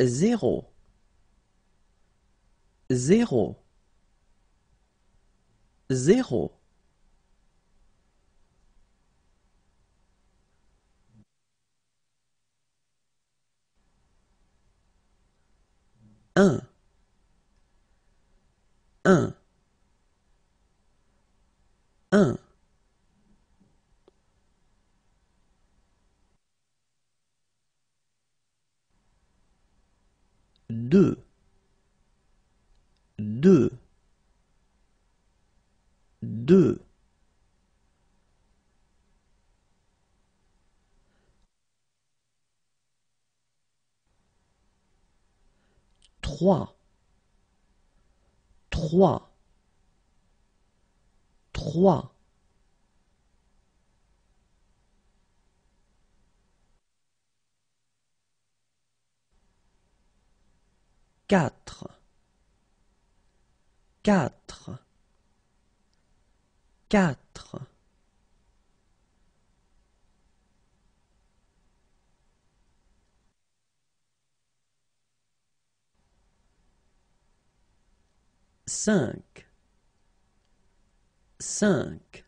zéro, zéro, zéro. Un, un, un. deux, deux, deux. Trois, trois, trois. quatre, quatre, quatre. Cinq, cinq,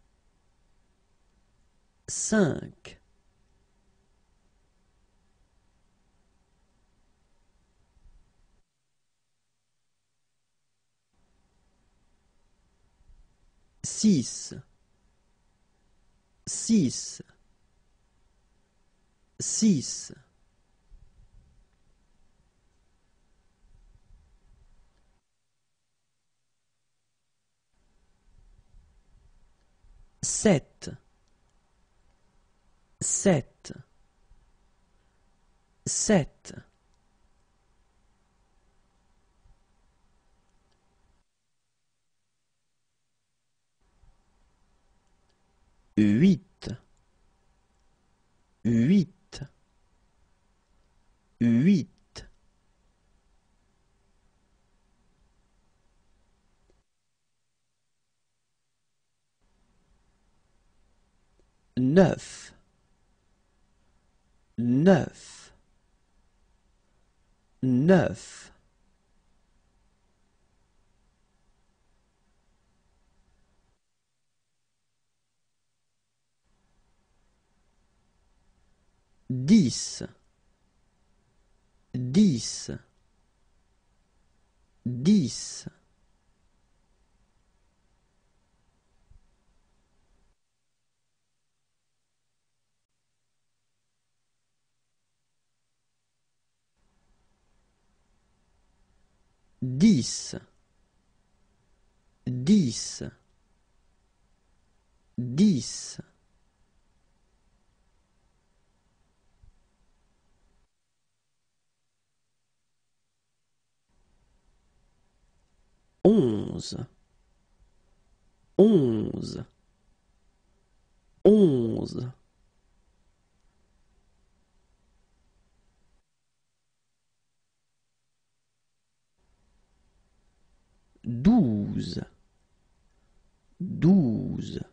cinq. six, six, six. Sept, sept, sept. huit, huit, huit. Neuf, neuf, neuf. dix, dix, dix. Dix, dix, dix. onze, onze, onze. Douze, douze,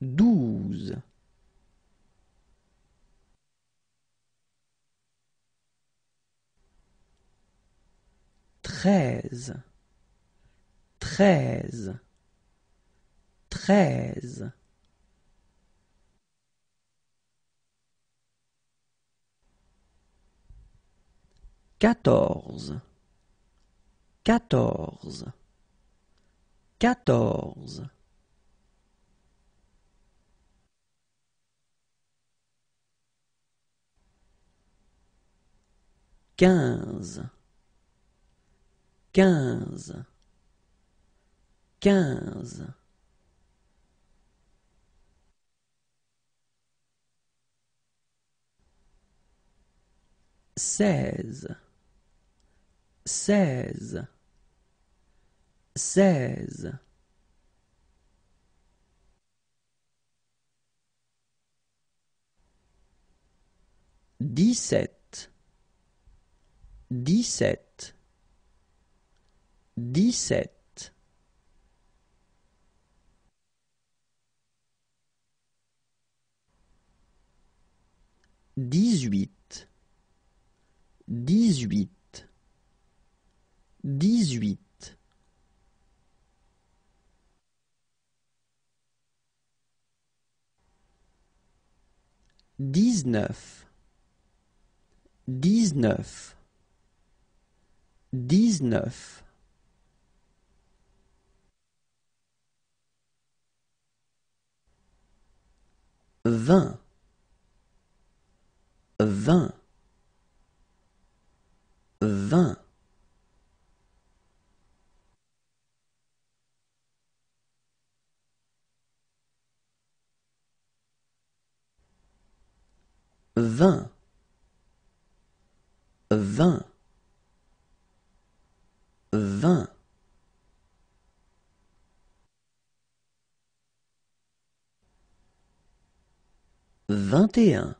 douze. Treize, treize, treize. Quatorze, quatorze, quatorze. Quinze, quinze, quinze. Seize, seize, seize. Dix-sept, dix-sept, dix-sept. Dix-huit, dix-huit, dix-huit, dix-neuf, dix-neuf, dix-neuf, vingt, vingt, vingt. Vingt, vingt, vingt. Vingt et un,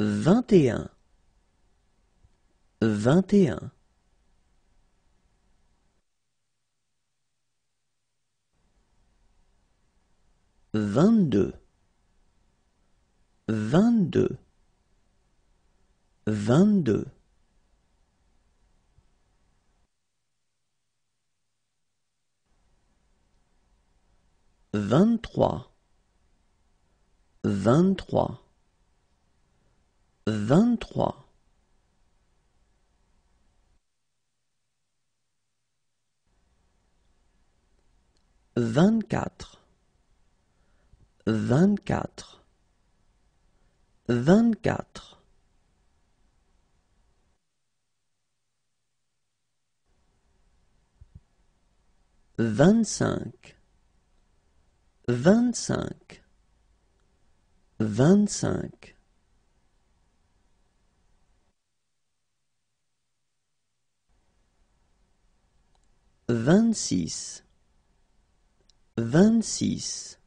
vingt et un, vingt et un. Vingt-deux, vingt-deux, vingt-deux. Vingt-trois, vingt-trois, vingt-trois. Vingt-quatre, vingt-quatre, vingt-quatre. Vingt-cinq, vingt-cinq, vingt-cinq. Vingt-six, vingt-six,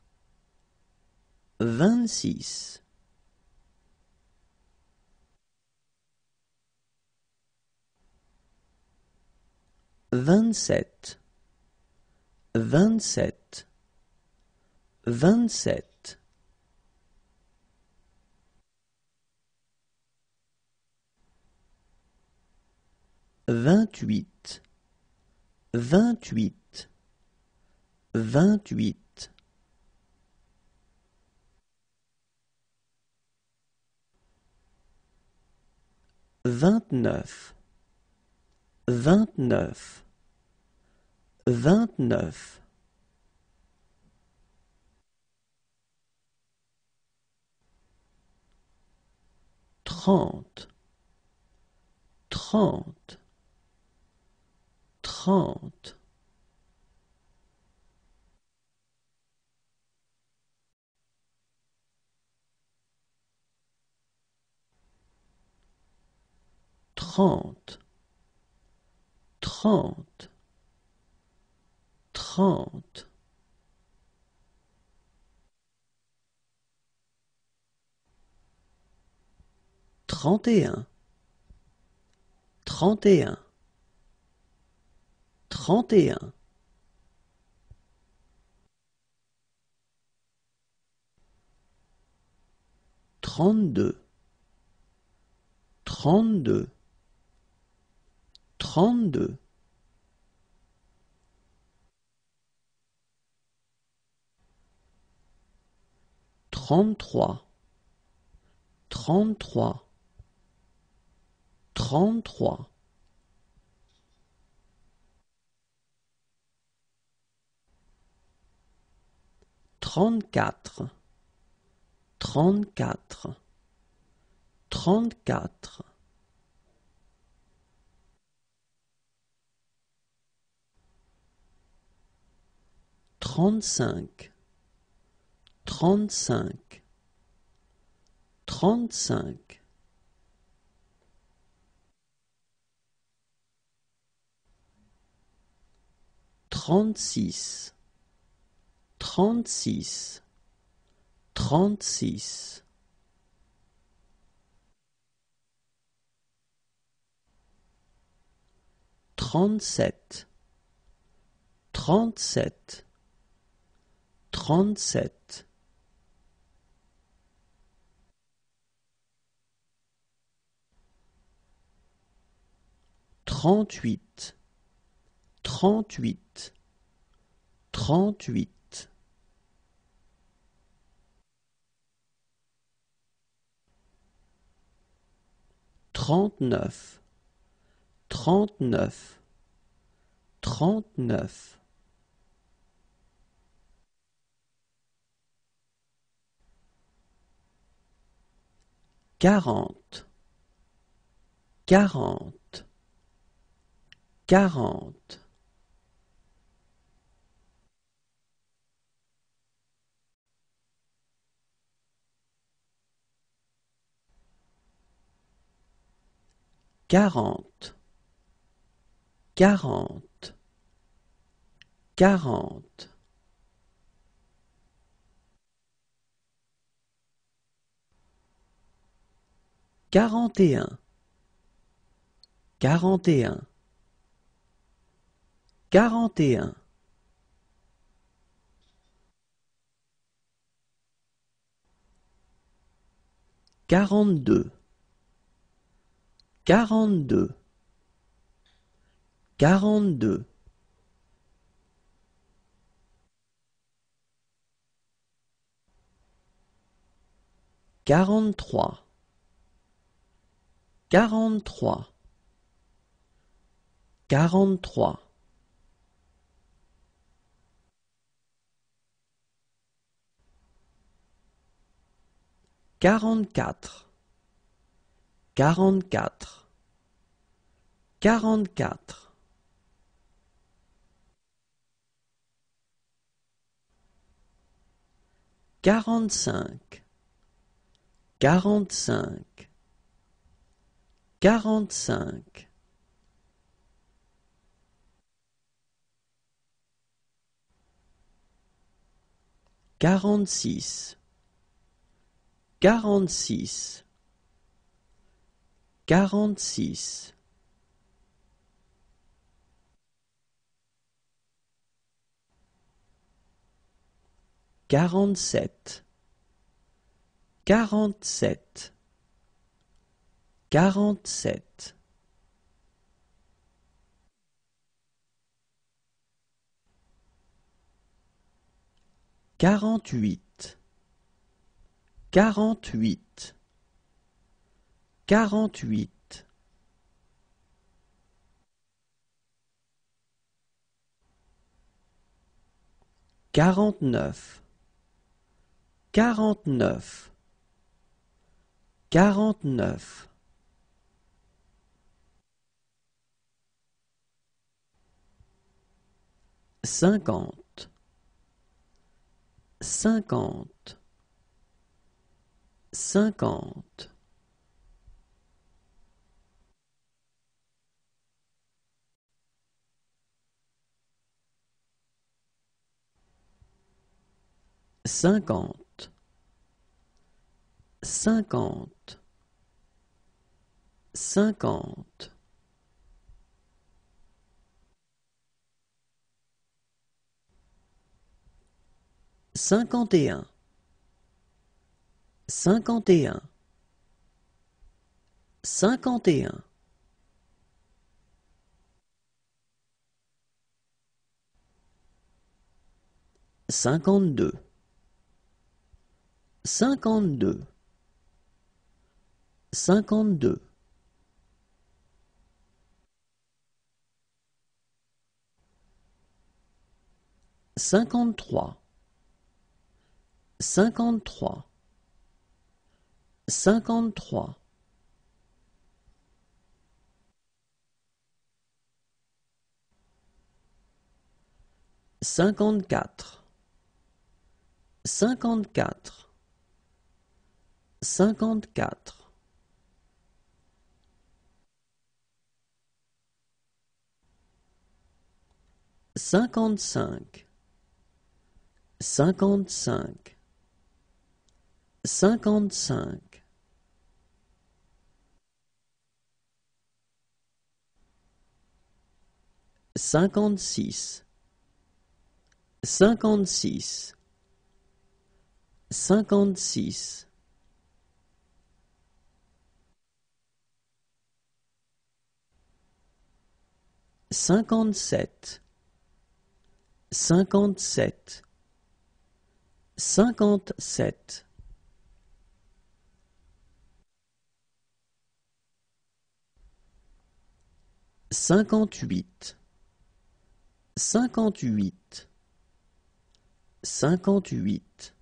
vingt-six. Vingt-sept, vingt-sept, vingt-sept. Vingt-huit, vingt-huit, vingt-huit. Vingt-neuf, vingt-neuf, vingt-neuf. Trente, trente, trente. Trente, trente, trente. Trente et un, trente et un, trente et un. Trente-deux, trente-deux, trente-deux. Trente-trois, trente-trois, trente-trois. Trente-quatre, trente-quatre, trente-quatre. Trente-cinq, trente-cinq, trente-cinq. Trente-six, trente-six, trente-six. Trente-sept, trente-sept, trente-sept. Trente-huit, trente-huit, trente-huit. Trente-neuf, trente-neuf, trente-neuf. Quarante, quarante, quarante. Quarante, quarante, quarante. Quarante et un, quarante et un, quarante et un. Quarante-deux, quarante-deux, quarante-deux. Quarante-trois, quarante-trois, quarante-trois. Quarante-quatre, quarante-quatre, quarante-quatre. Quarante-cinq, quarante-cinq, quarante-cinq. Quarante-six, quarante-six, quarante-six. Quarante-sept, quarante-sept, quarante-sept. Quarante-huit, quarante-huit, quarante-huit. Quarante-neuf, quarante-neuf, quarante-neuf. Cinquante, cinquante, cinquante. Cinquante, cinquante, cinquante. Cinquante et un, cinquante et un, cinquante et un. Cinquante-deux, cinquante-deux, cinquante-deux. Cinquante-trois, cinquante-trois, cinquante-trois. Cinquante-quatre, cinquante-quatre, cinquante-quatre. Cinquante-cinq, cinquante-cinq, cinquante-cinq. Cinquante-six, cinquante-six, cinquante-six. cinquante-sept, cinquante-sept, cinquante-sept. Cinquante-huit, cinquante-huit, cinquante-huit.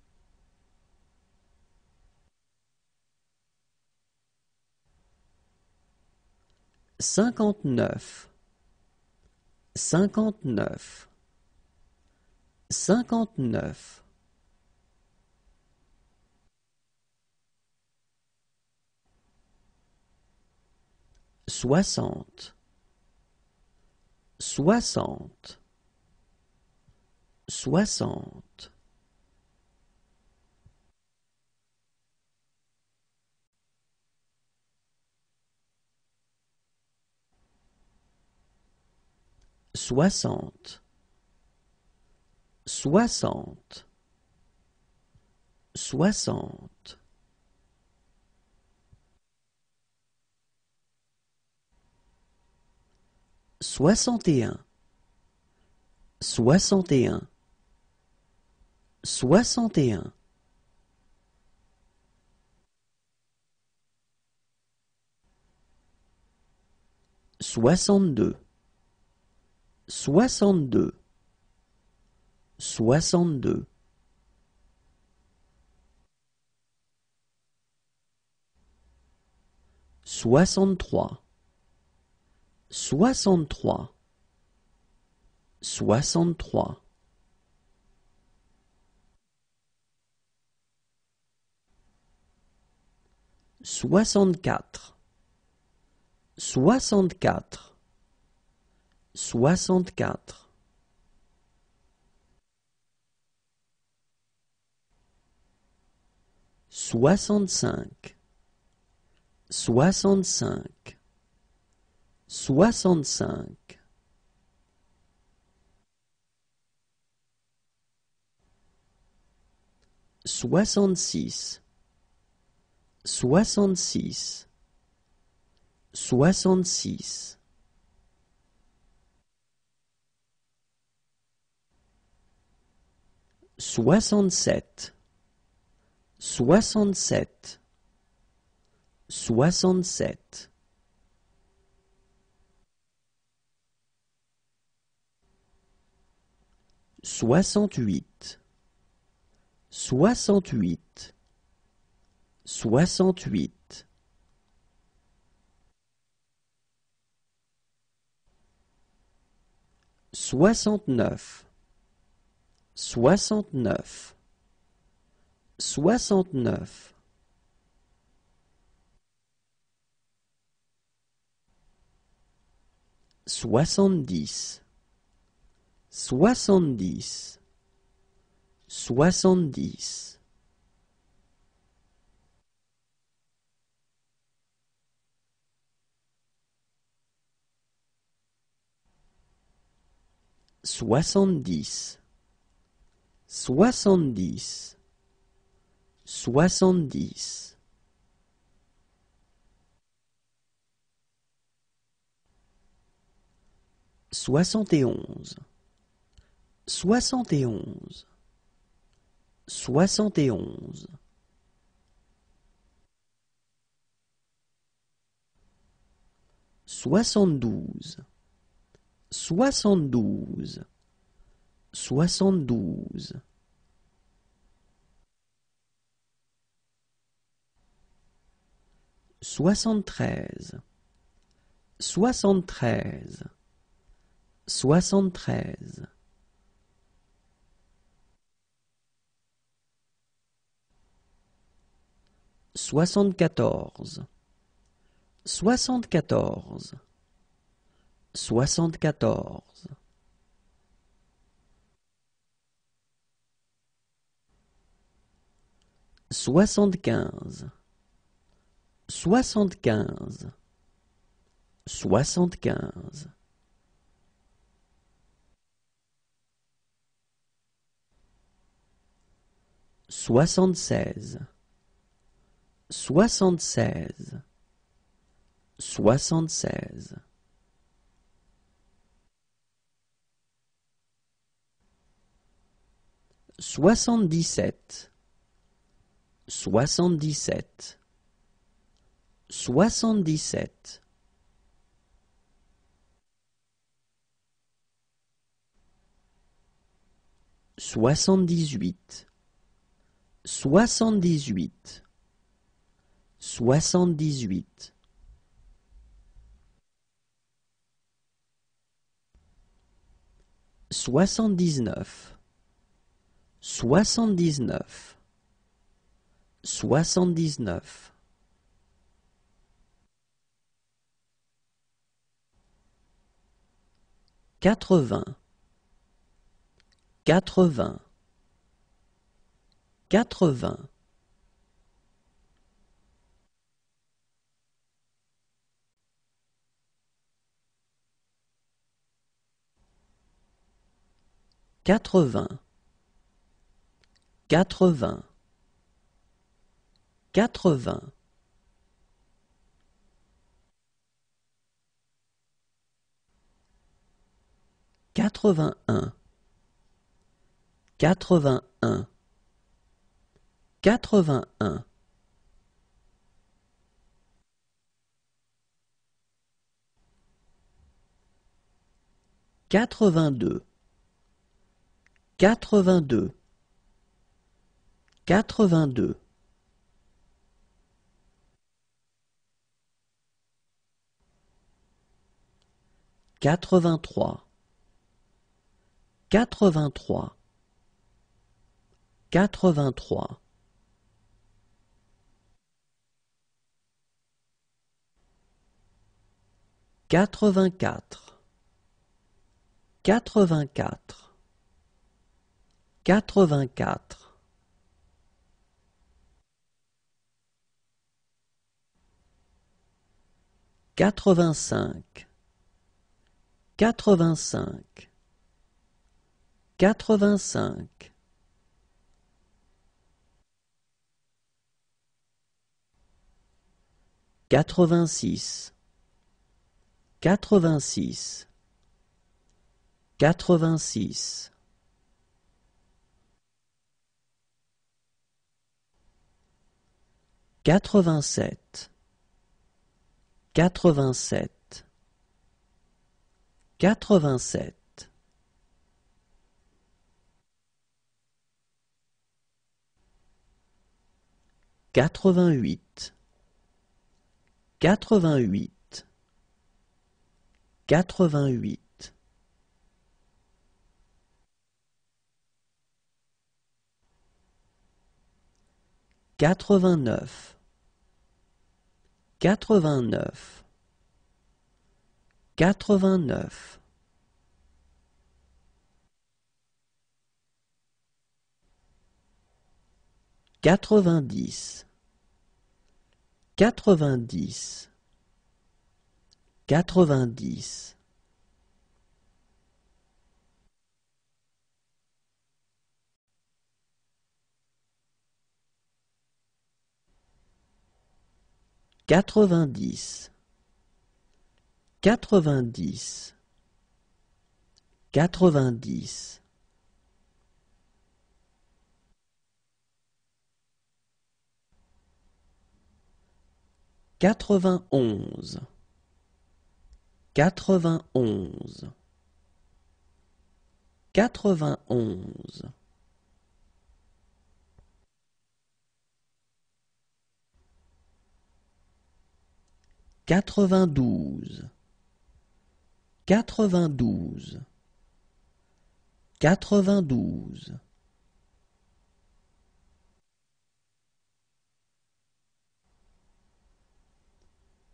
Cinquante-neuf, cinquante-neuf, cinquante-neuf. Soixante, soixante, soixante. Soixante, soixante, soixante. Soixante et un, soixante et un, soixante et un. Soixante-deux, soixante-deux, soixante-deux. Soixante-trois, soixante-trois, soixante-trois. Soixante-quatre, soixante-quatre, soixante-quatre. Soixante-cinq, soixante-cinq, soixante-cinq. Soixante-six, soixante-six, soixante-six. Soixante-sept, soixante-sept, soixante-sept. Soixante-huit, soixante-huit, soixante-huit. Soixante-neuf, soixante-neuf, soixante-neuf. Soixante-dix, soixante-dix, soixante-dix. Soixante-dix, soixante-dix, soixante-dix. Soixante et onze, soixante et onze, soixante et onze. Soixante-douze, soixante-douze, soixante-douze. Soixante-treize, soixante-treize, soixante-treize. Soixante-quatorze, soixante-quatorze, soixante-quatorze. Soixante-quinze, soixante-quinze, soixante-quinze. Soixante-seize, soixante-seize, soixante-seize. Soixante-dix-sept, soixante-dix-sept, soixante-dix-sept, soixante-dix-huit, soixante-dix-huit, soixante-dix-huit, soixante-dix-neuf, soixante-dix-neuf, soixante-dix-neuf, quatre-vingts, quatre-vingts, quatre-vingts, quatre-vingts, quatre-vingts, quatre-vingts, quatre-vingt-un, quatre-vingt-un, quatre-vingt-un, quatre-vingt-deux, quatre-vingt-deux, quatre-vingt-deux, quatre-vingt-trois, quatre-vingt-trois, quatre-vingt-trois, quatre-vingt-quatre, quatre-vingt-quatre, quatre-vingt-quatre, quatre-vingt-cinq, quatre-vingt-cinq, quatre-vingt-cinq, quatre-vingt-six, quatre-vingt-six, quatre-vingt-six, quatre-vingt-sept, quatre-vingt-sept, quatre-vingt-sept, quatre-vingt-huit, quatre-vingt-huit, quatre-vingt-huit, quatre-vingt-neuf, quatre-vingt-neuf, quatre-vingt-neuf, quatre-vingt-dix, quatre-vingt-dix, quatre-vingt-dix, quatre-vingt-dix, quatre-vingt-dix, quatre-vingt-dix, quatre-vingt-onze, quatre-vingt-onze, quatre-vingt-onze, quatre-vingt-douze, quatre-vingt-douze, quatre-vingt-douze,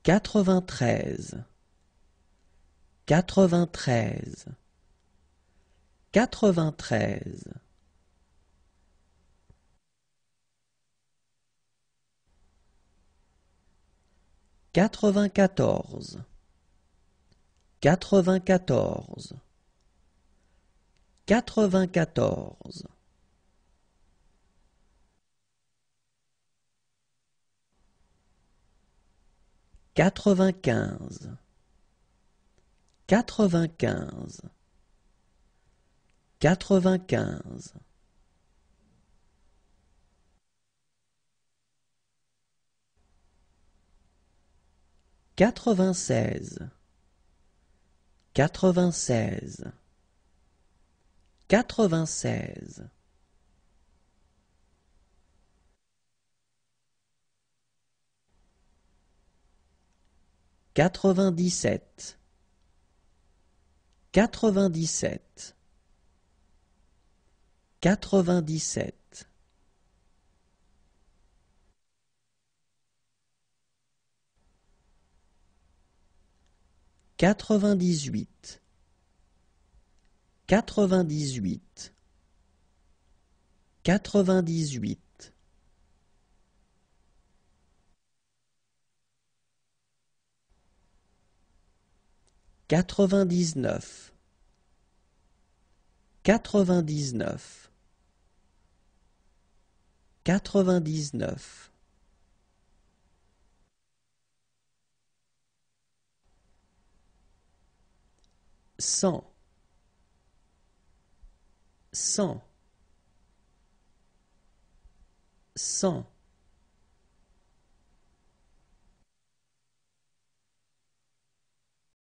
quatre-vingt-treize, quatre-vingt-treize, quatre-vingt-treize, quatre-vingt-quatorze, quatre-vingt-quatorze, quatre-vingt-quatorze, quatre-vingt-quinze, quatre-vingt-quinze, quatre-vingt-quinze, quatre-vingt-seize, quatre-vingt-seize, quatre-vingt-seize. Quatre-vingt-dix-sept, quatre-vingt-dix-sept, quatre-vingt-dix-sept. Quatre-vingt-dix-huit, quatre-vingt-dix-huit, quatre-vingt-dix-huit. Quatre-vingt-dix-neuf, quatre-vingt-dix-neuf, quatre-vingt-dix-neuf. Cent, cent, cent.